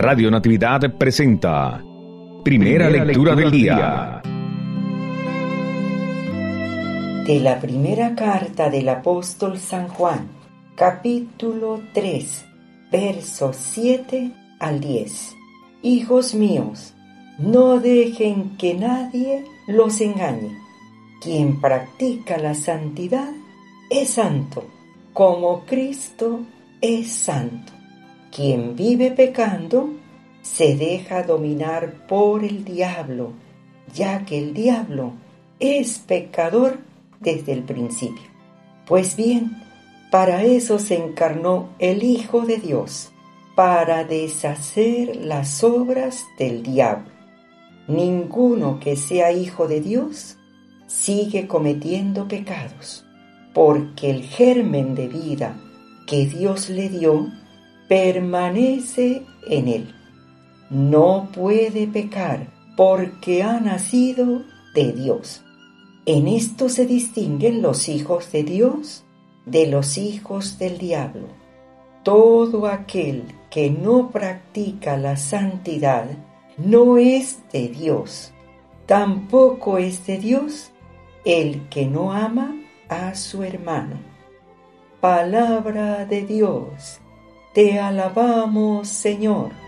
Radio Natividad presenta Primera, lectura, del día. De la primera carta del apóstol San Juan, capítulo 3, versos 7 al 10. Hijos míos, no dejen que nadie los engañe. Quien practica la santidad es santo, como Cristo es santo. Quien vive pecando se deja dominar por el diablo, ya que el diablo es pecador desde el principio. Pues bien, para eso se encarnó el Hijo de Dios, para deshacer las obras del diablo. Ninguno que sea hijo de Dios sigue cometiendo pecados, porque el germen de vida que Dios le dio permanece en él. No puede pecar porque ha nacido de Dios. En esto se distinguen los hijos de Dios de los hijos del diablo. Todo aquel que no practica la santidad no es de Dios. Tampoco es de Dios el que no ama a su hermano. Palabra de Dios, te alabamos Señor.